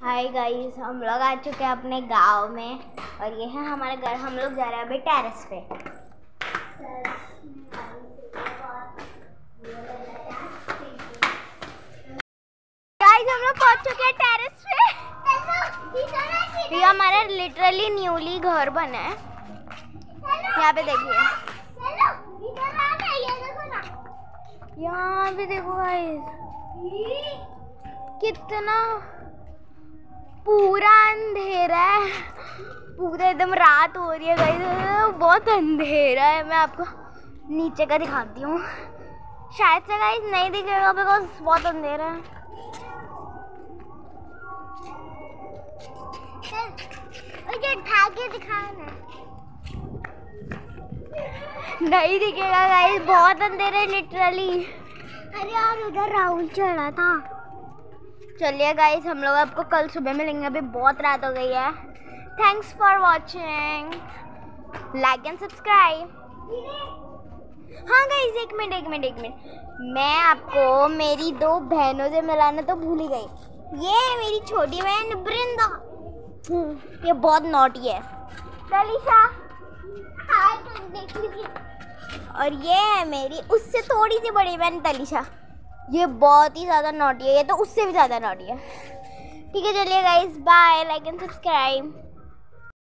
Hi guys हम लोग आ चुके हैं अपने गाँव में और ये है हमारा घर। हम लोग जा रहे हैं अभी टेरेस पे। गाइस हम लोग पहुँच चुके हैं टेरेस पे। ये हमारा लिटरली न्यूली घर बना है। यहाँ पे देखिए। यहाँ पे देखो गाइस कितना पूरा अंधेरा है। पूरा एकदम रात हो रही है गाइस बहुत अंधेरा है। मैं आपको नीचे का दिखाती हूँ। शायद से गाइस नहीं दिखेगा बिकॉज़ बहुत अंधेरा है। मुझे उठा के दिखाना नहीं दिखेगा गाइस बहुत अंधेरा है लिटरली अरे यार उधर राहुल चढ़ा था। चलिए गाइस हम लोग आपको कल सुबह मिलेंगे। अभी बहुत रात हो गई है। Thanks for watching like and subscribe हाँ गाइस एक मिनट एक मिनट एक मिनट मैं आपको मेरी दो बहनों से मिलाना तो भूल ही गई। ये मेरी छोटी बहन बृंदा हम्म, ये बहुत नोटी है। तलिशा हाय देख लीजिए। और ये है मेरी उससे थोड़ी सी बड़ी बहन तलिशा। ये बहुत ही ज़्यादा नोटी है, ये तो उससे भी ज़्यादा नोटी है। ठीक है, चलिए guys bye like and subscribe